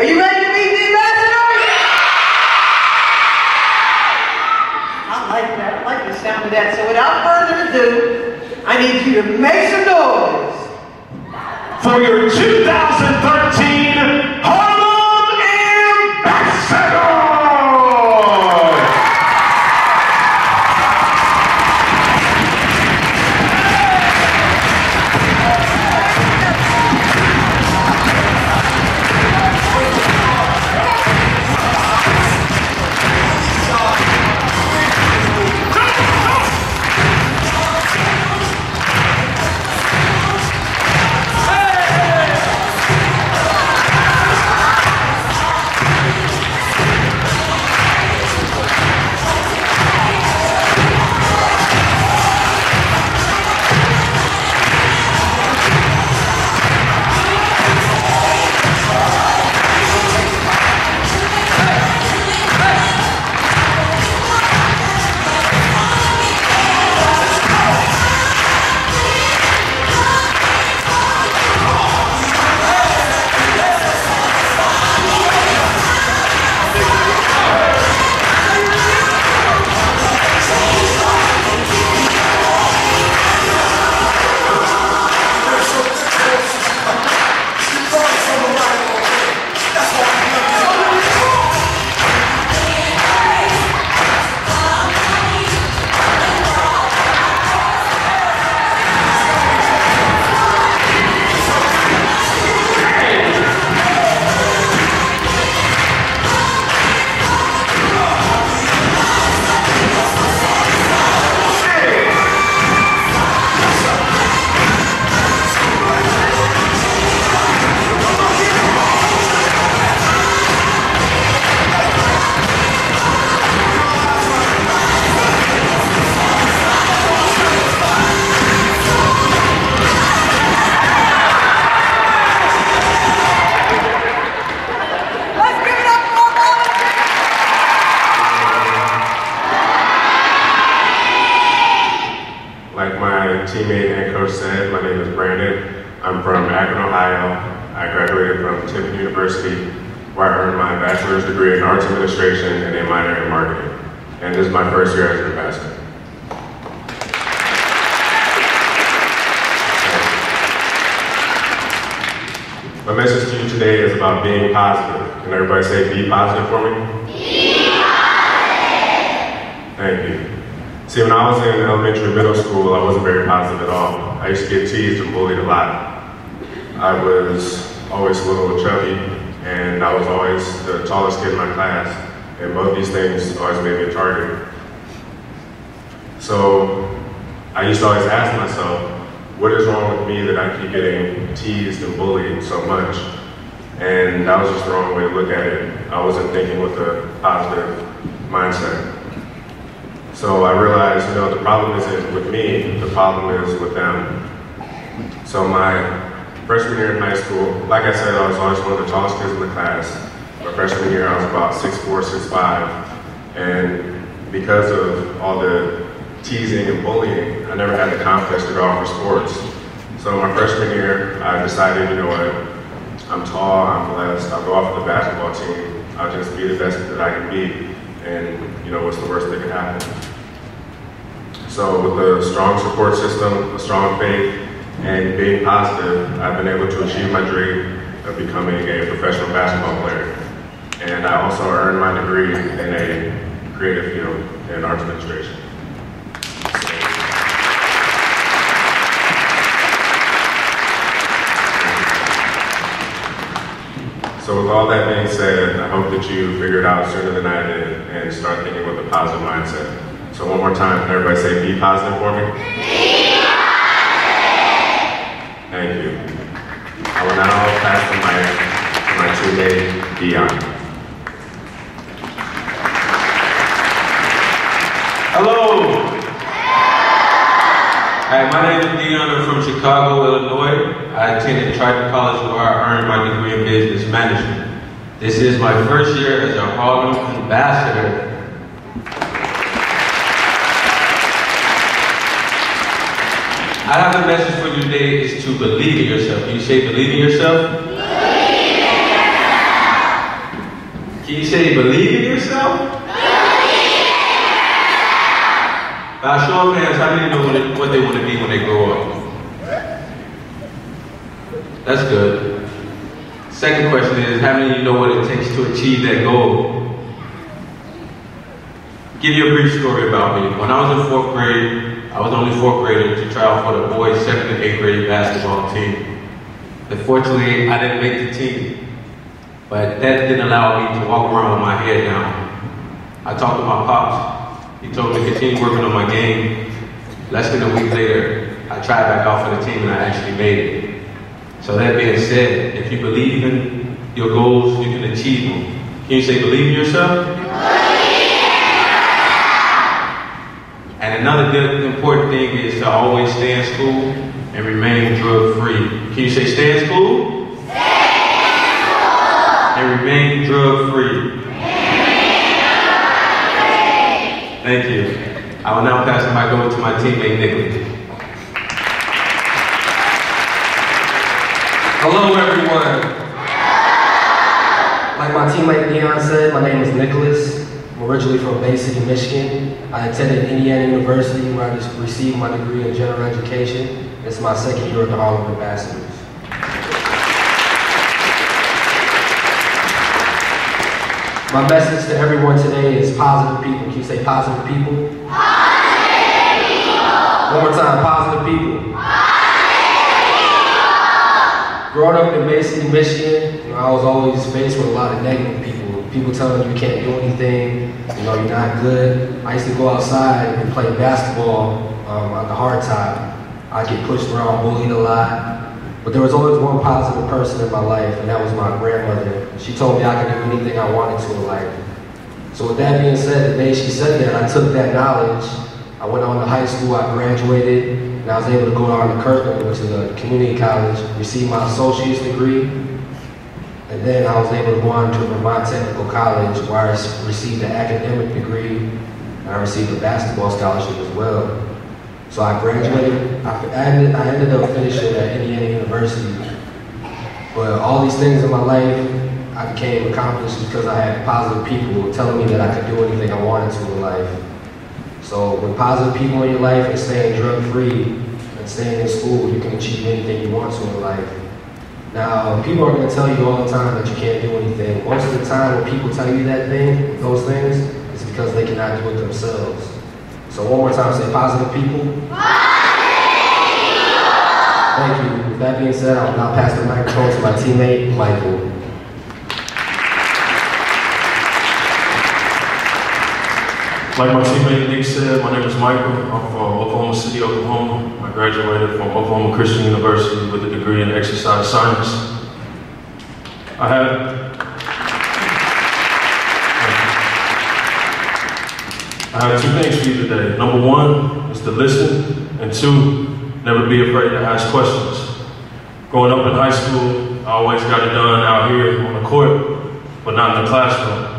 Are you ready to meet the ambassadors? I like that. I like the sound of that. So without further ado, I need you to make some noise. For your 2013 University, where I earned my bachelor's degree in arts administration and a minor in marketing. And this is my first year as an ambassador. My message to you today is about being positive. Can everybody say be positive for me? Be positive! Thank you. See, when I was in elementary middle school, I wasn't very positive at all. I used to get teased and bullied a lot. I was always a little chubby, and I was always the tallest kid in my class. And both these things always made me a target. So I used to always ask myself, what is wrong with me that I keep getting teased and bullied so much? And that was just the wrong way to look at it. I wasn't thinking with a positive mindset. So I realized, you know, the problem isn't with me, the problem is with them. So my freshman year in high school, like I said, I was always one of the tallest kids in the class. My freshman year, I was about 6'4", 6'5", and because of all the teasing and bullying, I never had the confidence to go out for sports. So my freshman year, I decided, you know what, I'm tall, I'm blessed, I'll go off the basketball team, I'll just be the best that I can be, and you know, what's the worst that could happen? So with a strong support system, a strong faith, and being positive, I've been able to achieve my dream of becoming a professional basketball player. And I also earned my degree in a creative field in arts administration. So with all that being said, I hope that you figure it out sooner than I did and start thinking with a positive mindset. So one more time, everybody say be positive for me? Thank you. I will now pass the mic to my teammate, Dion. Hello. Hi, my name is Dion. I'm from Chicago, Illinois. I attended Triton College where I earned my degree in business management. This is my first year as a Harlem ambassador. I have a message for you today is to believe in yourself. Can you say believe in yourself? Believe. in yourself. Can you say believe in yourself? Believe By show of hands, how many know what they want to be when they grow up? That's good. Second question is, how many of you know what it takes to achieve that goal? Give you a brief story about me. When I was in fourth grade, I was the only fourth grader to try out for the boys' second and eighth grade basketball team. Unfortunately, I didn't make the team, but that didn't allow me to walk around with my head down. I talked to my pops. He told me to continue working on my game. Less than a week later, I tried back out for the team and I actually made it. So that being said, if you believe in your goals, you can achieve them. Can you say believe in yourself? Another good important thing is to always stay in school and remain drug free. Can you say stay in school? Stay in school. And remain drug free. Thank you. I will now pass the mic over to my teammate Nicholas. Hello, everyone. Like my teammate Leon said, my name is Nicholas. I'm originally from Bay City, Michigan. I attended Indiana University where I just received my degree in general education. It's my second year at the Harlem Ambassadors. My message to everyone today is positive people. Can you say positive people? Positive people! One more time, positive people. Growing up in Bay City, Michigan, you know, I was always faced with a lot of negative people. People telling you you can't do anything, you know, you're not good. I used to go outside and play basketball um, on the hard top. I'd get pushed around, bullied a lot. But there was always one positive person in my life, and that was my grandmother. She told me I could do anything I wanted to in life. So with that being said, the day she said that, I took that knowledge. I went on to high school, I graduated, and I was able to go down to Kirtland, which is a community college, receive my associate's degree, and then I was able to go on to Vermont Technical College, where I received an academic degree, and I received a basketball scholarship as well. So I graduated, I ended, I ended up finishing at Indiana University. But all these things in my life, I became accomplished because I had positive people telling me that I could do anything I wanted to in life. So with positive people in your life and staying drug free and staying in school, you can achieve anything you want to in life. Now, people are going to tell you all the time that you can't do anything. Most of the time when people tell you that thing, those things, it's because they cannot do it themselves. So one more time, say positive people. Positive people! Thank you. With that being said, I will now pass the microphone to my teammate, Michael. Like my teammate Nick said, my name is Michael. I'm from Oklahoma City, Oklahoma. I graduated from Oklahoma Christian University with a degree in exercise science. I have I have two things for you today. Number one is to listen, and two, never be afraid to ask questions. Growing up in high school, I always got it done out here on the court, but not in the classroom.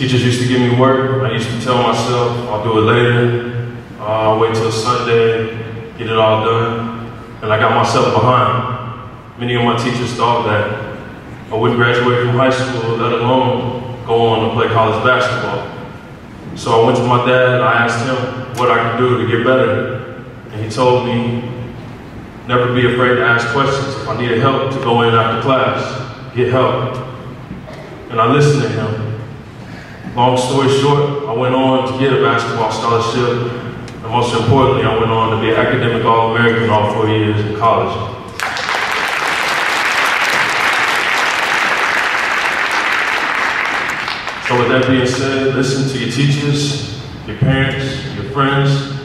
Teachers used to give me work. I used to tell myself, I'll do it later. I'll wait till Sunday, get it all done. And I got myself behind. Many of my teachers thought that I wouldn't graduate from high school, let alone go on to play college basketball. So I went to my dad and I asked him what I could do to get better. And he told me, never be afraid to ask questions. If I needed help, to go in after class, get help. And I listened to him. Long story short, I went on to get a basketball scholarship. And most importantly, I went on to be an academic All-American all four years in college. So with that being said, listen to your teachers, your parents, your friends,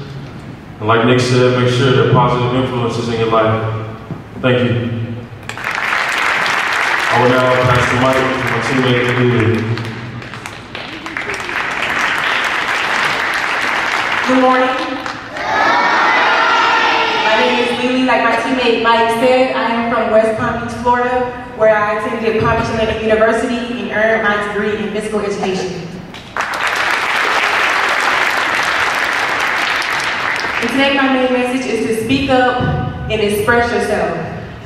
and like Nick said, make sure they're positive influences in your life. Thank you. I will now pass the mic to my teammate, Lily. Good morning. My name is Lily. Like my teammate Mike said, I am from West Palm Beach, Florida, where I attended Palm Beach Atlantic University and earned my degree in physical education. And today my main message is to speak up and express yourself.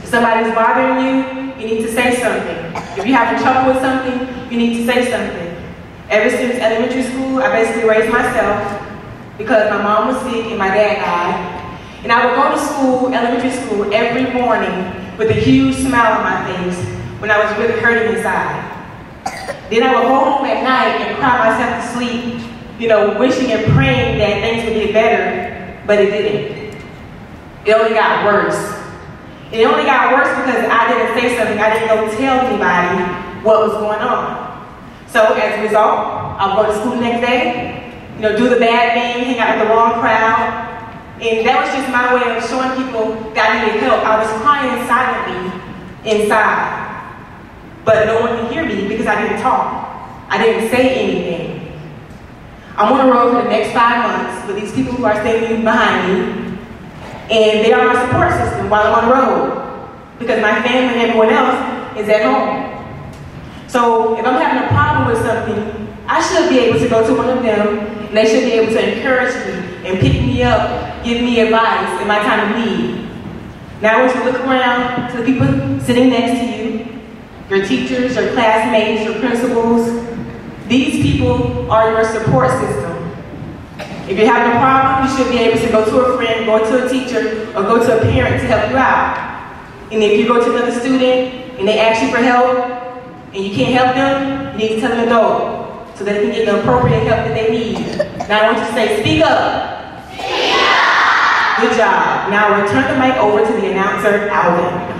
If somebody's bothering you, you need to say something. If you're having trouble with something, you need to say something. Ever since elementary school, I basically raised myself because my mom was sick and my dad died. And I would go to school, elementary school, every morning with a huge smile on my face when I was really hurting inside. Then I would go home at night and cry myself to sleep, you know, wishing and praying that things would get better, but it didn't. It only got worse. It only got worse because I didn't say something. I didn't go tell anybody what was going on. So as a result, I'll go to school the next day, you know, do the bad thing, hang out with the wrong crowd. And that was just my way of showing people that I needed help. I was crying silently inside. But no one could hear me because I didn't talk. I didn't say anything. I'm on the road for the next five months with these people who are standing behind me. And they are my support system while I'm on the road. Because my family and everyone else is at home. So if I'm having a problem with something, I should be able to go to one of them and they should be able to encourage me and pick me up, give me advice in my time of need. Now I want you to look around to the people sitting next to you, your teachers, your classmates, your principals. These people are your support system. If you're having a problem, you should be able to go to a friend, go to a teacher, or go to a parent to help you out. And if you go to another student and they ask you for help, and you can't help them, you need to tell them no, so they can get the appropriate help that they need. Now I want you to say, speak up. Speak up. Good job. Now return the mic over to the announcer, Alvin.